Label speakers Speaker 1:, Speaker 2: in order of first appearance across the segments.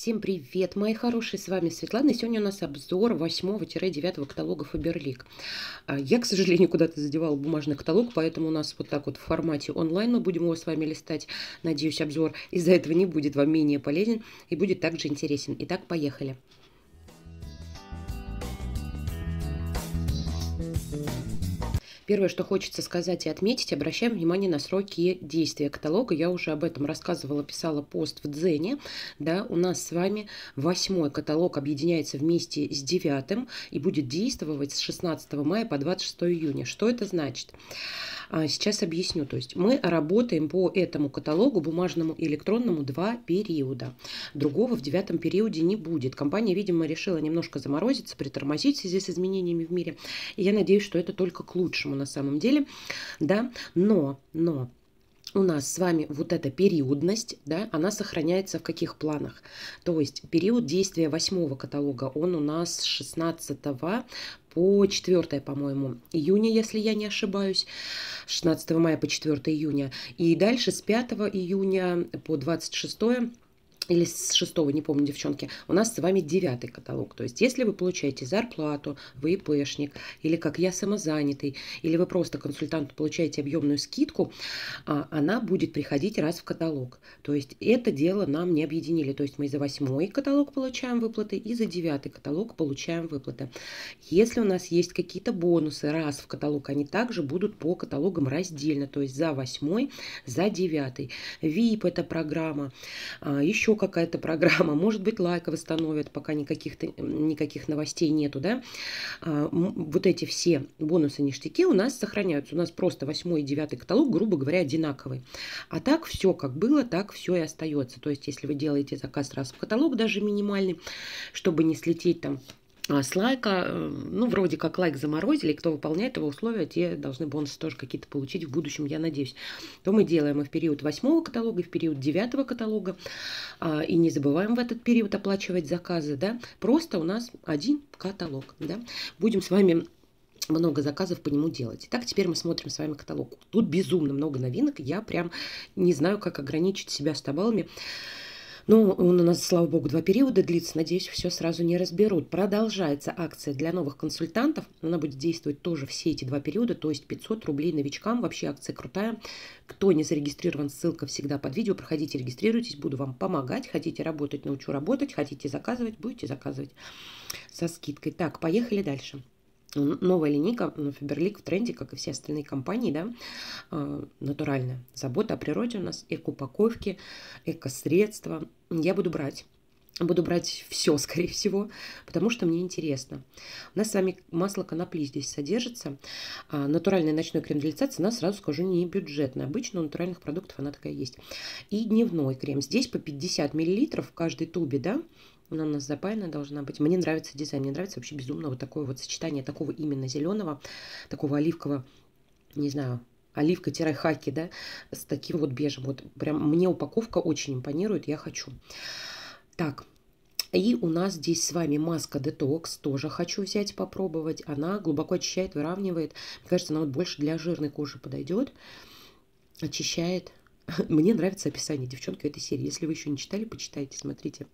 Speaker 1: Всем привет, мои хорошие, с вами Светлана. Сегодня у нас обзор 8-9 каталога Фаберлик. Я, к сожалению, куда-то задевала бумажный каталог, поэтому у нас вот так вот в формате онлайн мы будем его с вами листать. Надеюсь, обзор из-за этого не будет вам менее полезен и будет также интересен. Итак, поехали. Первое, что хочется сказать и отметить, обращаем внимание на сроки действия каталога. Я уже об этом рассказывала, писала пост в Дзене. Да, у нас с вами восьмой каталог объединяется вместе с девятым и будет действовать с 16 мая по 26 июня. Что это значит? А, сейчас объясню. То есть мы работаем по этому каталогу бумажному и электронному два периода. Другого в девятом периоде не будет. Компания, видимо, решила немножко заморозиться, притормозить в связи с изменениями в мире. И я надеюсь, что это только к лучшему на самом деле. Да? Но, но у нас с вами вот эта периодность, да, она сохраняется в каких планах? То есть период действия восьмого каталога, он у нас с 16 по 4, по-моему, июня, если я не ошибаюсь, 16 мая по 4 июня. И дальше с 5 июня по 26 или с шестого, не помню, девчонки, у нас с вами девятый каталог. То есть, если вы получаете зарплату, вы ИПшник, или как я самозанятый, или вы просто консультант получаете объемную скидку, а, она будет приходить раз в каталог. То есть, это дело нам не объединили. То есть, мы за восьмой каталог получаем выплаты, и за девятый каталог получаем выплаты. Если у нас есть какие-то бонусы раз в каталог, они также будут по каталогам раздельно. То есть, за восьмой, за девятый. VIP это программа, а, еще какая-то программа, может быть, лайка восстановят, пока никаких, никаких новостей нету, да. А, вот эти все бонусы, ништяки у нас сохраняются. У нас просто 8 и 9 каталог, грубо говоря, одинаковый. А так все как было, так все и остается. То есть, если вы делаете заказ раз в каталог, даже минимальный, чтобы не слететь там с лайка, э, ну, вроде как лайк заморозили, кто выполняет его условия, те должны бонусы тоже какие-то получить в будущем, я надеюсь. То мы делаем и в период восьмого каталога, и в период девятого каталога. А, и не забываем в этот период оплачивать заказы, да. Просто у нас один каталог, да. Будем с вами много заказов по нему делать. Итак, теперь мы смотрим с вами каталог. Тут безумно много новинок. Я прям не знаю, как ограничить себя с табалами. Но он у нас, слава богу, два периода длится. Надеюсь, все сразу не разберут. Продолжается акция для новых консультантов. Она будет действовать тоже все эти два периода, то есть 500 рублей новичкам. Вообще акция крутая. Кто не зарегистрирован, ссылка всегда под видео. Проходите, регистрируйтесь, буду вам помогать. Хотите работать, научу работать. Хотите заказывать, будете заказывать со скидкой. Так, поехали дальше новая линейка Фаберлик в тренде, как и все остальные компании, да, а, натуральная. Забота о природе у нас, эко-упаковки, эко-средства. Я буду брать. Буду брать все, скорее всего, потому что мне интересно. У нас с вами масло конопли здесь содержится. А, натуральный ночной крем для лица, цена, сразу скажу, не бюджетная. Обычно у натуральных продуктов она такая есть. И дневной крем. Здесь по 50 мл в каждой тубе, да, она у нас запаянная должна быть. Мне нравится дизайн, мне нравится вообще безумно вот такое вот сочетание такого именно зеленого, такого оливкового, не знаю, оливка-хаки, да, с таким вот бежем. Вот прям мне упаковка очень импонирует, я хочу. Так, и у нас здесь с вами маска детокс, тоже хочу взять, попробовать. Она глубоко очищает, выравнивает. Мне кажется, она вот больше для жирной кожи подойдет. Очищает. Мне нравится описание девчонки этой серии. Если вы еще не читали, почитайте, смотрите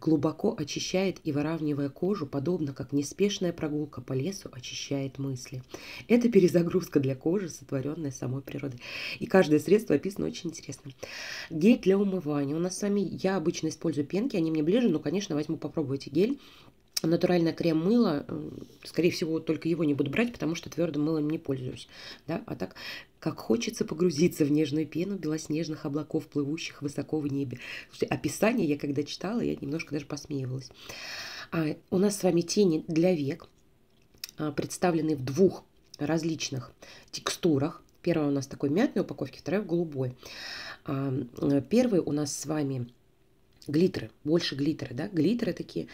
Speaker 1: глубоко очищает и выравнивая кожу, подобно как неспешная прогулка по лесу очищает мысли. Это перезагрузка для кожи, сотворенная самой природой. И каждое средство описано очень интересно. Гель для умывания. У нас сами, я обычно использую пенки, они мне ближе, но, конечно, возьму попробуйте гель натуральное крем-мыло, скорее всего, только его не буду брать, потому что твердым мылом не пользуюсь. Да? А так, как хочется погрузиться в нежную пену белоснежных облаков, плывущих высоко в небе. Слушайте, описание я когда читала, я немножко даже посмеивалась. А, у нас с вами тени для век, а, представлены в двух различных текстурах. Первая у нас такой мятной упаковки, вторая в голубой. А, первый у нас с вами глиттеры, больше глиттеры, да, глиттеры такие,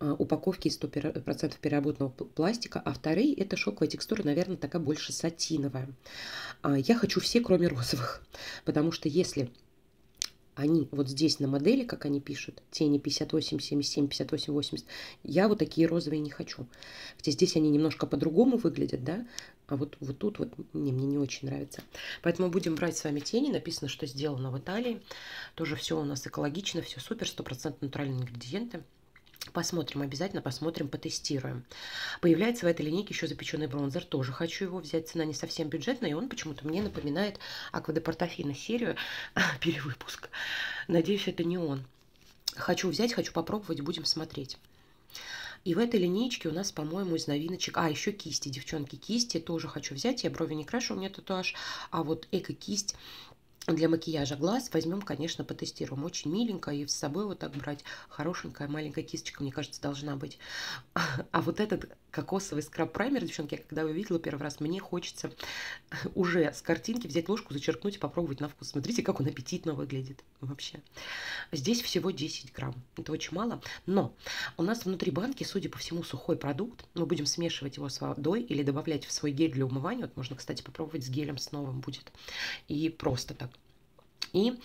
Speaker 1: упаковки из 100% переработанного пластика, а вторые это шоковая текстура, наверное, такая больше сатиновая. А, я хочу все, кроме розовых, потому что если они вот здесь на модели, как они пишут, тени 58, 77, 58, 80, я вот такие розовые не хочу. Хотя здесь они немножко по-другому выглядят, да, а вот, вот тут вот не, мне не очень нравится. Поэтому будем брать с вами тени. Написано, что сделано в Италии. Тоже все у нас экологично, все супер, 100% натуральные ингредиенты. Посмотрим, обязательно посмотрим, потестируем. Появляется в этой линейке еще запеченный бронзер. Тоже хочу его взять. Цена не совсем бюджетная, и он почему-то мне напоминает Аквадепортофина серию, перевыпуск. Надеюсь, это не он. Хочу взять, хочу попробовать, будем смотреть. И в этой линейке у нас, по-моему, из новиночек... А, еще кисти, девчонки, кисти тоже хочу взять. Я брови не крашу, у меня татуаж. А вот эко-кисть для макияжа глаз возьмем, конечно, потестируем. Очень миленько и с собой вот так брать. Хорошенькая маленькая кисточка, мне кажется, должна быть. А вот этот кокосовый скраб-праймер, девчонки, я когда увидела первый раз, мне хочется уже с картинки взять ложку, зачерпнуть и попробовать на вкус. Смотрите, как он аппетитно выглядит вообще. Здесь всего 10 грамм. Это очень мало. Но у нас внутри банки, судя по всему, сухой продукт. Мы будем смешивать его с водой или добавлять в свой гель для умывания. Вот можно, кстати, попробовать с гелем с новым будет. И просто так. И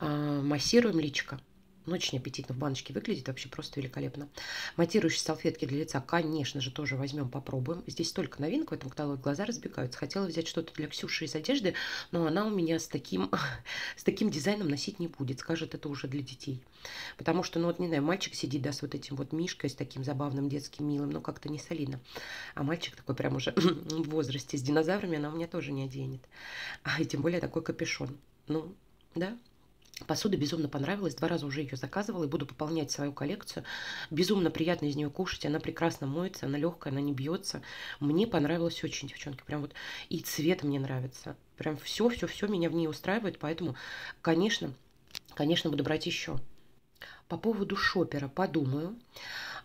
Speaker 1: э, массируем личико. Ну, очень аппетитно в баночке выглядит, вообще просто великолепно. Матирующие салфетки для лица, конечно же, тоже возьмем, попробуем. Здесь только новинка в этом каталоге, глаза разбегаются. Хотела взять что-то для Ксюши из одежды, но она у меня с таким, с таким дизайном носить не будет. Скажет, это уже для детей. Потому что, ну вот, не знаю, мальчик сидит, да, с вот этим вот мишкой, с таким забавным детским милым, но как-то не солидно. А мальчик такой прям уже в возрасте с динозаврами, она у меня тоже не оденет. А и тем более такой капюшон. Ну, да, Посуда безумно понравилась, два раза уже ее заказывала и буду пополнять свою коллекцию. Безумно приятно из нее кушать, она прекрасно моется, она легкая, она не бьется. Мне понравилось очень, девчонки, прям вот и цвет мне нравится. Прям все, все, все меня в ней устраивает, поэтому, конечно, конечно, буду брать еще. По поводу шопера подумаю.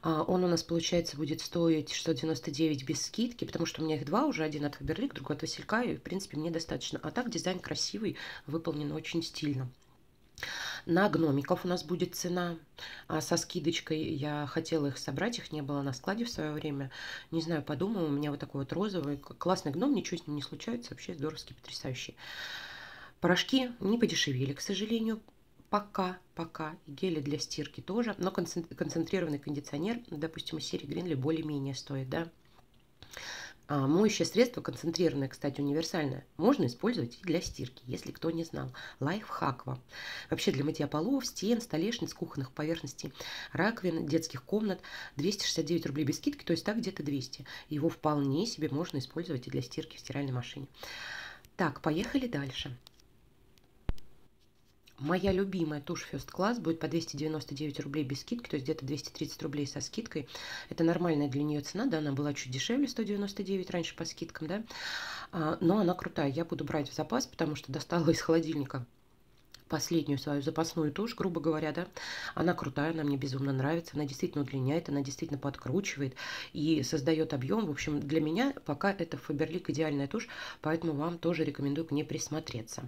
Speaker 1: А, он у нас, получается, будет стоить 699 без скидки, потому что у меня их два уже. Один от Фаберлик, другой от Василька, и, в принципе, мне достаточно. А так дизайн красивый, выполнен очень стильно. На гномиков у нас будет цена а со скидочкой. Я хотела их собрать, их не было на складе в свое время. Не знаю, подумала, у меня вот такой вот розовый, классный гном, ничего с ним не случается, вообще здоровский, потрясающий. Порошки не подешевели, к сожалению, пока, пока. Гели для стирки тоже, но концентрированный кондиционер, допустим, из серии Гринли более-менее стоит, да. А, моющее средство концентрированное, кстати, универсальное, можно использовать и для стирки, если кто не знал. Лайфхак вам. Вообще для мытья полов, стен, столешниц, кухонных поверхностей, раковин, детских комнат 269 рублей без скидки, то есть так где-то 200. Его вполне себе можно использовать и для стирки в стиральной машине. Так, поехали дальше. Моя любимая тушь First Class будет по 299 рублей без скидки, то есть где-то 230 рублей со скидкой. Это нормальная для нее цена, да, она была чуть дешевле, 199 раньше по скидкам, да, а, но она крутая. Я буду брать в запас, потому что достала из холодильника последнюю свою запасную тушь, грубо говоря, да, она крутая, она мне безумно нравится, она действительно удлиняет, она действительно подкручивает и создает объем. В общем, для меня пока это Фаберлик идеальная тушь, поэтому вам тоже рекомендую к ней присмотреться.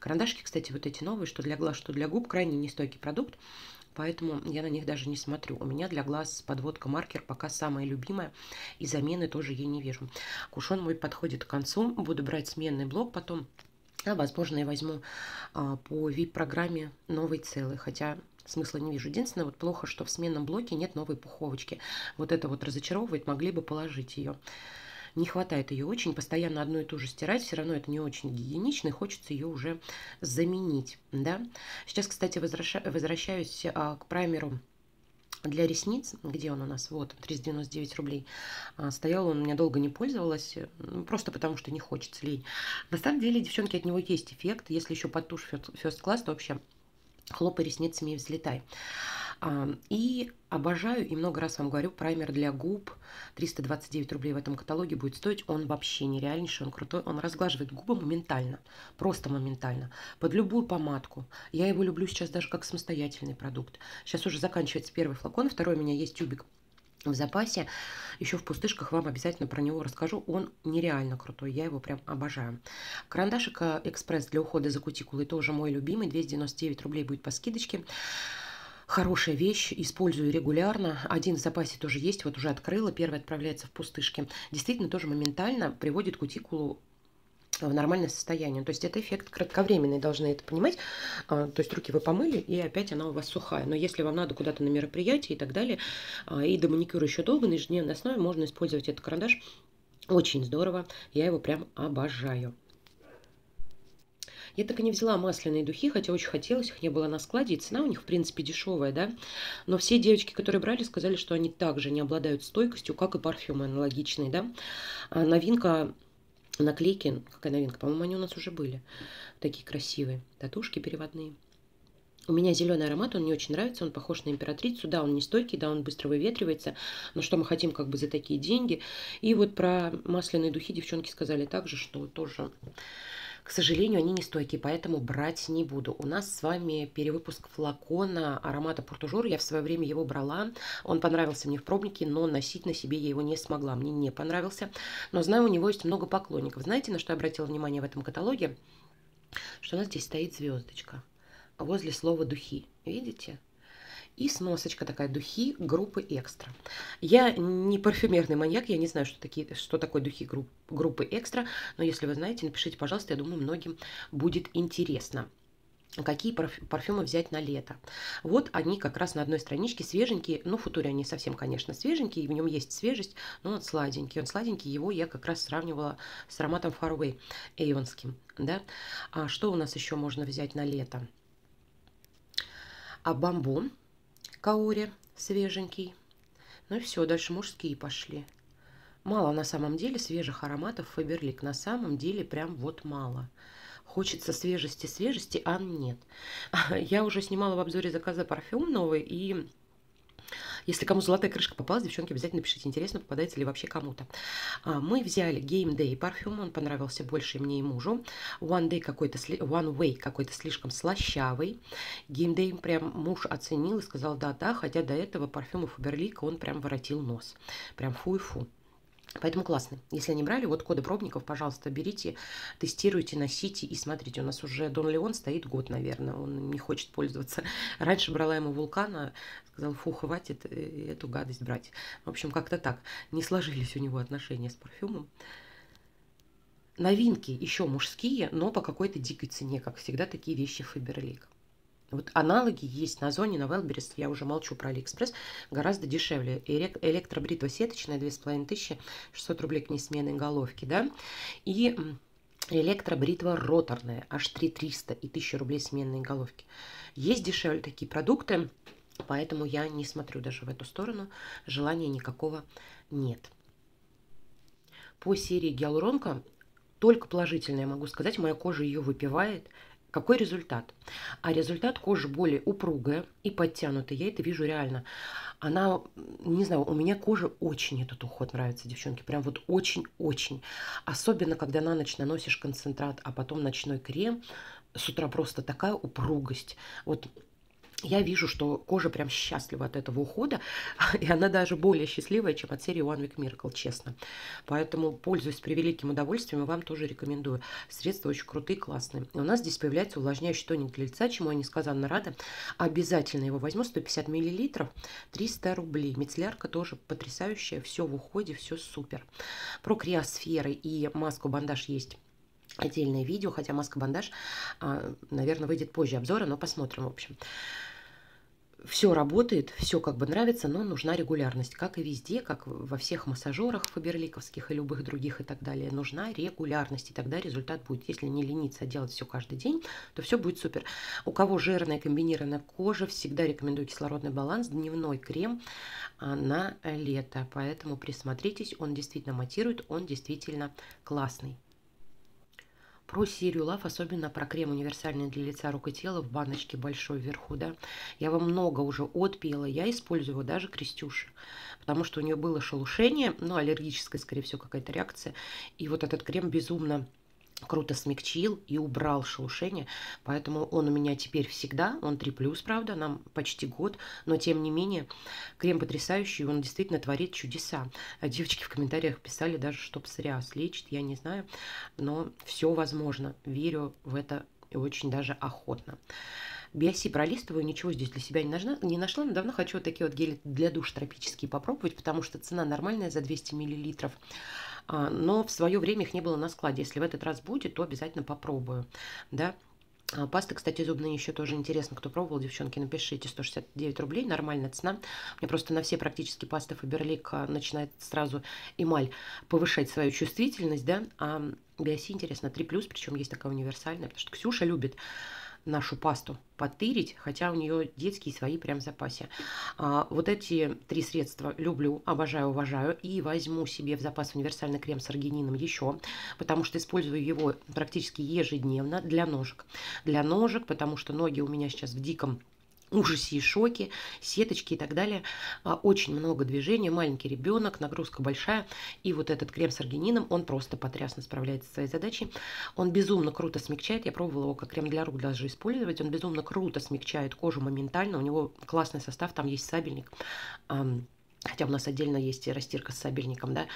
Speaker 1: Карандашки, кстати, вот эти новые, что для глаз, что для губ, крайне нестойкий продукт, поэтому я на них даже не смотрю. У меня для глаз подводка маркер пока самая любимая, и замены тоже ей не вижу. Кушон мой подходит к концу, буду брать сменный блок потом, а, возможно, я возьму а, по VIP-программе новый целый, хотя смысла не вижу. Единственное, вот плохо, что в сменном блоке нет новой пуховочки. Вот это вот разочаровывает, могли бы положить ее. Не хватает ее очень, постоянно одно и то же стирать, все равно это не очень гигиенично, и хочется ее уже заменить, да. Сейчас, кстати, возвращаюсь а, к праймеру для ресниц, где он у нас, вот, 399 рублей, а, стоял он, у меня долго не пользовалась, просто потому что не хочется лень. На самом деле, девчонки, от него есть эффект, если еще под тушь First Class, то вообще хлопай ресницами и взлетай. И обожаю, и много раз вам говорю, праймер для губ 329 рублей в этом каталоге будет стоить. Он вообще нереальнейший, он крутой. Он разглаживает губы моментально, просто моментально, под любую помадку. Я его люблю сейчас даже как самостоятельный продукт. Сейчас уже заканчивается первый флакон, второй у меня есть тюбик в запасе. Еще в пустышках вам обязательно про него расскажу. Он нереально крутой, я его прям обожаю. Карандашик э, экспресс для ухода за кутикулой тоже мой любимый. 299 рублей будет по скидочке. Хорошая вещь, использую регулярно. Один в запасе тоже есть, вот уже открыла, первый отправляется в пустышке. Действительно, тоже моментально приводит кутикулу в нормальное состояние. То есть это эффект кратковременный, должны это понимать. А, то есть руки вы помыли, и опять она у вас сухая. Но если вам надо куда-то на мероприятие и так далее, а, и до маникюра еще долго, на ежедневной основе можно использовать этот карандаш Очень здорово, я его прям обожаю. Я так и не взяла масляные духи, хотя очень хотелось, их не было на складе, и цена у них, в принципе, дешевая, да. Но все девочки, которые брали, сказали, что они также не обладают стойкостью, как и парфюмы аналогичные, да. А новинка наклейки, какая новинка, по-моему, они у нас уже были, такие красивые, татушки переводные. У меня зеленый аромат, он не очень нравится, он похож на императрицу. Да, он не стойкий, да, он быстро выветривается. Но что мы хотим как бы за такие деньги? И вот про масляные духи девчонки сказали также, что тоже к сожалению, они не стойкие, поэтому брать не буду. У нас с вами перевыпуск флакона аромата Портужур. Я в свое время его брала. Он понравился мне в пробнике, но носить на себе я его не смогла. Мне не понравился. Но знаю, у него есть много поклонников. Знаете, на что я обратила внимание в этом каталоге? Что у нас здесь стоит звездочка возле слова «духи». Видите? И сносочка такая, духи группы «Экстра». Я не парфюмерный маньяк, я не знаю, что, такие, что такое духи групп, группы «Экстра», но если вы знаете, напишите, пожалуйста, я думаю, многим будет интересно какие парфюмы взять на лето. Вот они как раз на одной страничке свеженькие, ну, футуре они совсем, конечно, свеженькие, в нем есть свежесть, но он сладенький. Он сладенький, его я как раз сравнивала с ароматом Faraway эйонским, да. А что у нас еще можно взять на лето? А бамбон Каори свеженький. Ну и все, дальше мужские пошли. Мало на самом деле свежих ароматов Фаберлик. На самом деле прям вот мало. Хочется свежести, свежести, а нет. Я уже снимала в обзоре заказа парфюм новый, и если кому золотая крышка попалась, девчонки, обязательно пишите, интересно, попадается ли вообще кому-то. А, мы взяли Game Day парфюм, он понравился больше мне и мужу. One Day какой-то, One Way какой-то слишком слащавый. Game Day прям муж оценил и сказал да-да, хотя до этого парфюма Фаберлика он прям воротил нос. Прям фу-фу. Поэтому классно. Если не брали, вот коды пробников, пожалуйста, берите, тестируйте, носите и смотрите. У нас уже Дон Леон стоит год, наверное, он не хочет пользоваться. Раньше брала ему вулкана, сказал, фу, хватит э, эту гадость брать. В общем, как-то так. Не сложились у него отношения с парфюмом. Новинки еще мужские, но по какой-то дикой цене, как всегда, такие вещи Фаберлик. Вот аналоги есть на Озоне, на Wildberries, я уже молчу про Алиэкспресс, гораздо дешевле. Электробритва сеточная, 2500, 600 рублей к несменной головке, да, и электробритва роторная, аж 3300 и 1000 рублей сменной головки. Есть дешевле такие продукты, поэтому я не смотрю даже в эту сторону, желания никакого нет. По серии гиалуронка только положительное могу сказать, моя кожа ее выпивает, какой результат? А результат кожи более упругая и подтянутая. Я это вижу реально. Она, не знаю, у меня кожа очень этот уход нравится, девчонки. Прям вот очень-очень. Особенно, когда на ночь наносишь концентрат, а потом ночной крем. С утра просто такая упругость. Вот я вижу, что кожа прям счастлива от этого ухода, и она даже более счастливая, чем от серии One Week Miracle, честно. Поэтому пользуюсь превеликим удовольствием и вам тоже рекомендую. Средства очень крутые, классные. у нас здесь появляется увлажняющий тоник для лица, чему я несказанно рада. Обязательно его возьму, 150 мл, 300 рублей. Мицеллярка тоже потрясающая, все в уходе, все супер. Про криосферы и маску-бандаж есть отдельное видео, хотя маска-бандаж, а, наверное, выйдет позже обзора, но посмотрим, в общем все работает, все как бы нравится, но нужна регулярность. Как и везде, как во всех массажерах фаберликовских и любых других и так далее. Нужна регулярность, и тогда результат будет. Если не лениться, а делать все каждый день, то все будет супер. У кого жирная комбинированная кожа, всегда рекомендую кислородный баланс, дневной крем а, на лето. Поэтому присмотритесь, он действительно матирует, он действительно классный. Про серию Love, особенно про крем универсальный для лица, рук и тела в баночке большой вверху, да. Я вам много уже отпила, я использую его даже Крестюши, потому что у нее было шелушение, ну, аллергическая, скорее всего, какая-то реакция. И вот этот крем безумно круто смягчил и убрал шелушение, поэтому он у меня теперь всегда, он 3+, правда, нам почти год, но тем не менее крем потрясающий, он действительно творит чудеса. А девочки в комментариях писали даже, что псориаз лечит, я не знаю, но все возможно, верю в это и очень даже охотно. Биоси пролистываю, ничего здесь для себя не, нашла, не нашла, но давно хочу вот такие вот гели для душ тропические попробовать, потому что цена нормальная за 200 миллилитров. Но в свое время их не было на складе. Если в этот раз будет, то обязательно попробую. Да? А, пасты, кстати, зубные еще тоже интересно. Кто пробовал, девчонки, напишите. 169 рублей, нормальная цена. Мне просто на все практически пасты Фаберлик а, начинает сразу эмаль повышать свою чувствительность, да. А Биоси, интересно, 3+, причем есть такая универсальная, потому что Ксюша любит нашу пасту потырить, хотя у нее детские свои прям в запасе. А, вот эти три средства люблю, обожаю, уважаю. И возьму себе в запас универсальный крем с аргинином еще, потому что использую его практически ежедневно для ножек. Для ножек, потому что ноги у меня сейчас в диком ужасе и шоке, сеточки и так далее. А, очень много движения, маленький ребенок, нагрузка большая. И вот этот крем с аргинином, он просто потрясно справляется со своей задачей. Он безумно круто смягчает. Я пробовала его как крем для рук даже использовать. Он безумно круто смягчает кожу моментально. У него классный состав, там есть сабельник. Хотя у нас отдельно есть растирка с сабельником, да.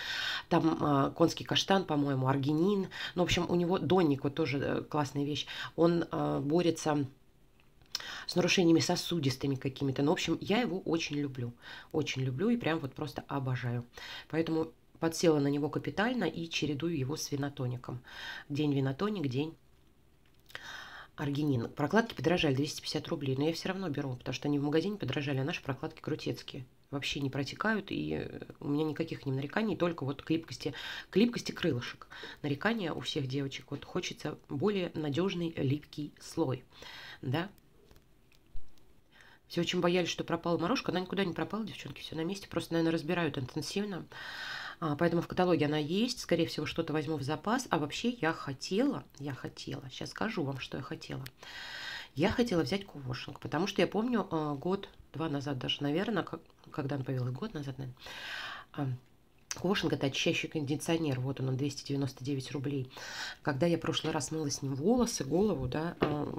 Speaker 1: Там э, конский каштан, по-моему, аргинин. Ну, в общем, у него донник, вот тоже э, классная вещь. Он э, борется с нарушениями сосудистыми какими-то. Ну, в общем, я его очень люблю. Очень люблю и прям вот просто обожаю. Поэтому подсела на него капитально и чередую его с винотоником. День винотоник, день аргинин. Прокладки подорожали 250 рублей, но я все равно беру, потому что они в магазине подорожали, а наши прокладки крутецкие. Вообще не протекают, и у меня никаких не нареканий, только вот к липкости, к липкости крылышек. Нарекания у всех девочек. Вот хочется более надежный липкий слой. Да, все очень боялись, что пропала морожка. Она никуда не пропала, девчонки, все на месте. Просто, наверное, разбирают интенсивно. А, поэтому в каталоге она есть. Скорее всего, что-то возьму в запас. А вообще я хотела, я хотела, сейчас скажу вам, что я хотела. Я хотела взять кувошинг, потому что я помню а, год, два назад даже, наверное, когда она появилась, год назад, наверное, Кошинг – это очищающий кондиционер, вот он, он 299 рублей. Когда я в прошлый раз мыла с ним волосы, голову, да,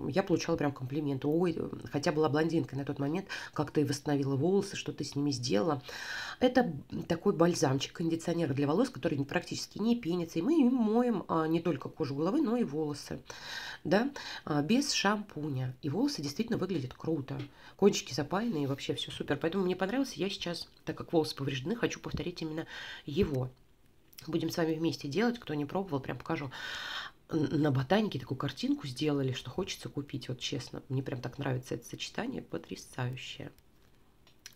Speaker 1: я получала прям комплимент. Ой, хотя была блондинкой на тот момент, как ты восстановила волосы, что ты с ними сделала. Это такой бальзамчик, кондиционер для волос, который практически не пенится. И мы им моем а, не только кожу головы, но и волосы, да, а, без шампуня. И волосы действительно выглядят круто. Кончики запаянные, вообще все супер. Поэтому мне понравилось. Я сейчас, так как волосы повреждены, хочу повторить именно его. Будем с вами вместе делать, кто не пробовал, прям покажу. На ботанике такую картинку сделали, что хочется купить, вот честно. Мне прям так нравится это сочетание, потрясающее.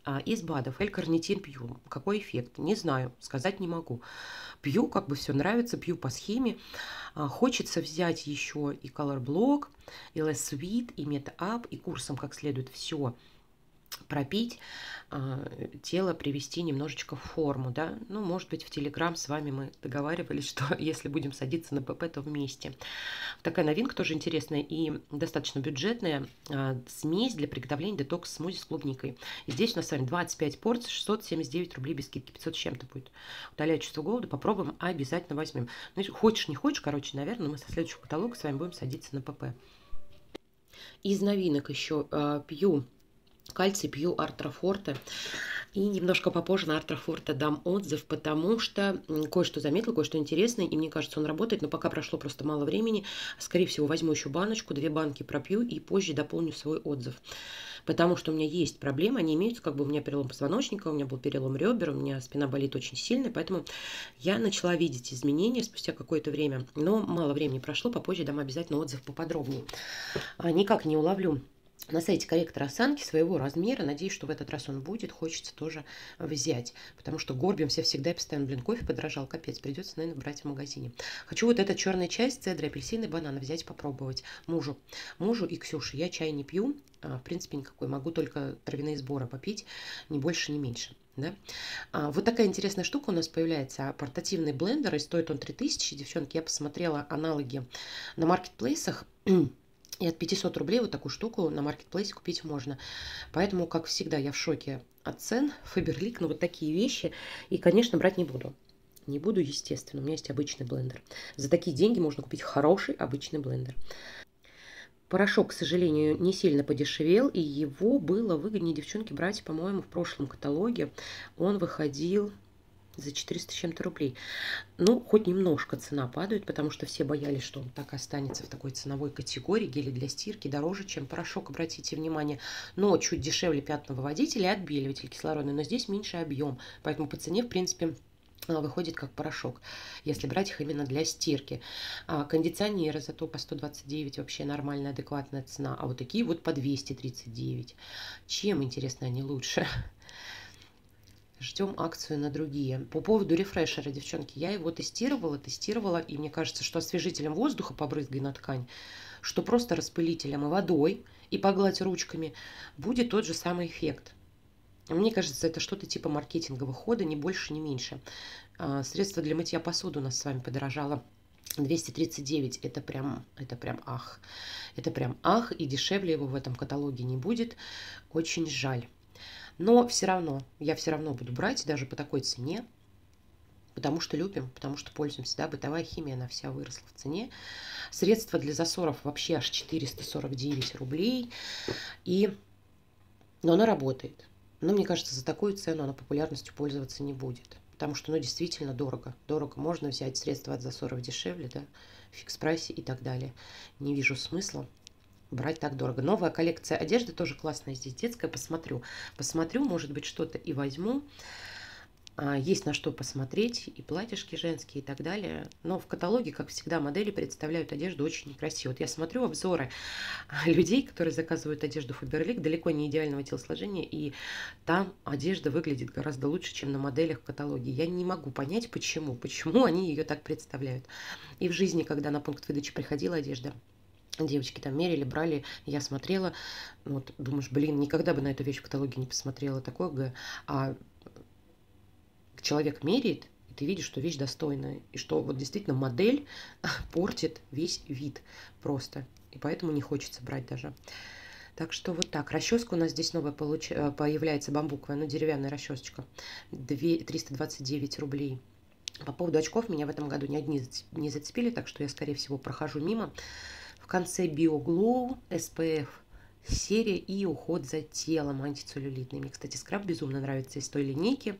Speaker 1: А, из БАДов L-карнитин пью. Какой эффект? Не знаю, сказать не могу. Пью, как бы все нравится, пью по схеме. А, хочется взять еще и Color Block, и Less Sweet, и Meta Up, и курсом как следует все пропить, а, тело привести немножечко в форму, да, ну, может быть, в Телеграм с вами мы договаривались, что если будем садиться на ПП, то вместе. Такая новинка тоже интересная и достаточно бюджетная, а, смесь для приготовления детокс-смузи с клубникой. И здесь у нас с вами 25 порций, 679 рублей без скидки, 500 с чем-то будет. Утоляет чувство голода, попробуем, обязательно возьмем. Ну, хочешь, не хочешь, короче, наверное, мы со следующего каталога с вами будем садиться на ПП. Из новинок еще э, пью кальций пью артрофорте. И немножко попозже на артрофорте дам отзыв, потому что кое-что заметила, кое-что интересное, и мне кажется, он работает, но пока прошло просто мало времени. Скорее всего, возьму еще баночку, две банки пропью и позже дополню свой отзыв. Потому что у меня есть проблемы, они имеются, как бы у меня перелом позвоночника, у меня был перелом ребер, у меня спина болит очень сильно, поэтому я начала видеть изменения спустя какое-то время, но мало времени прошло, попозже дам обязательно отзыв поподробнее. А, никак не уловлю на сайте корректора осанки своего размера. Надеюсь, что в этот раз он будет. Хочется тоже взять. Потому что горбимся всегда и постоянно. Блин, кофе подорожал. Капец. Придется, наверное, брать в магазине. Хочу вот этот черный чай с цедрой, апельсины, бананы взять, попробовать. Мужу. Мужу и Ксюше. Я чай не пью. А, в принципе, никакой. Могу только травяные сборы попить. Ни больше, ни меньше. Да? А, вот такая интересная штука у нас появляется. Портативный блендер. И стоит он 3000. Девчонки, я посмотрела аналоги на маркетплейсах. И от 500 рублей вот такую штуку на маркетплейсе купить можно. Поэтому, как всегда, я в шоке от цен. Фаберлик, ну вот такие вещи. И, конечно, брать не буду. Не буду, естественно. У меня есть обычный блендер. За такие деньги можно купить хороший обычный блендер. Порошок, к сожалению, не сильно подешевел, и его было выгоднее девчонки брать, по-моему, в прошлом каталоге. Он выходил за 400 с чем-то рублей. Ну, хоть немножко цена падает, потому что все боялись, что он так останется в такой ценовой категории. Гели для стирки дороже, чем порошок, обратите внимание. Но чуть дешевле пятновыводитель и отбеливатель кислородный. Но здесь меньше объем, поэтому по цене, в принципе, выходит как порошок, если брать их именно для стирки. А кондиционеры зато по 129 вообще нормальная, адекватная цена, а вот такие вот по 239. Чем, интересно, они лучше? Ждем акцию на другие. По поводу рефрешера, девчонки, я его тестировала, тестировала, и мне кажется, что освежителем воздуха побрызгай на ткань, что просто распылителем и водой, и погладь ручками, будет тот же самый эффект. Мне кажется, это что-то типа маркетингового хода, ни больше, ни меньше. А, средство для мытья посуды у нас с вами подорожало 239 это прям, это прям ах. Это прям ах, и дешевле его в этом каталоге не будет. Очень жаль. Но все равно, я все равно буду брать даже по такой цене, потому что любим, потому что пользуемся. Да, бытовая химия, она вся выросла в цене. Средства для засоров вообще аж 449 рублей. И... Но она работает. Но мне кажется, за такую цену она популярностью пользоваться не будет. Потому что, ну, действительно дорого. Дорого. Можно взять средства от засоров дешевле, да, в фикс-прайсе и так далее. Не вижу смысла брать так дорого. Новая коллекция одежды тоже классная здесь, детская. Посмотрю. Посмотрю, может быть, что-то и возьму. А, есть на что посмотреть, и платьишки женские и так далее. Но в каталоге, как всегда, модели представляют одежду очень некрасиво. Вот я смотрю обзоры людей, которые заказывают одежду Фаберлик, далеко не идеального телосложения, и там одежда выглядит гораздо лучше, чем на моделях в каталоге. Я не могу понять, почему, почему они ее так представляют. И в жизни, когда на пункт выдачи приходила одежда, Девочки там мерили, брали, я смотрела, вот, думаешь, блин, никогда бы на эту вещь в каталоге не посмотрела, такое, а человек меряет, и ты видишь, что вещь достойная, и что вот действительно модель портит весь вид просто. И поэтому не хочется брать даже. Так что вот так. Расческа у нас здесь новая получ... Э, появляется, бамбуковая, ну, деревянная расчесочка. 2... 329 рублей. По поводу очков меня в этом году ни одни не зацепили, так что я, скорее всего, прохожу мимо. В конце BioGlow, SPF серия и уход за телом антицеллюлитный. Мне, кстати, скраб безумно нравится из той линейки.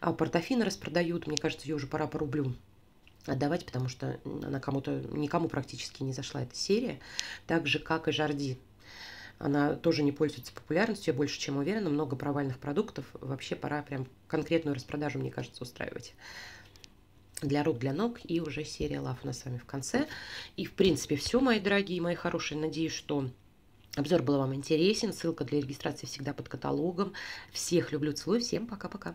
Speaker 1: А портофины распродают, мне кажется, ее уже пора по рублю отдавать, потому что она кому-то, никому практически не зашла эта серия. Так же, как и Жарди. Она тоже не пользуется популярностью, я больше чем уверена. Много провальных продуктов. Вообще пора прям конкретную распродажу, мне кажется, устраивать для рук, для ног и уже серия лав у нас с вами в конце. И в принципе все, мои дорогие, мои хорошие. Надеюсь, что обзор был вам интересен. Ссылка для регистрации всегда под каталогом. Всех люблю, целую. Всем пока-пока.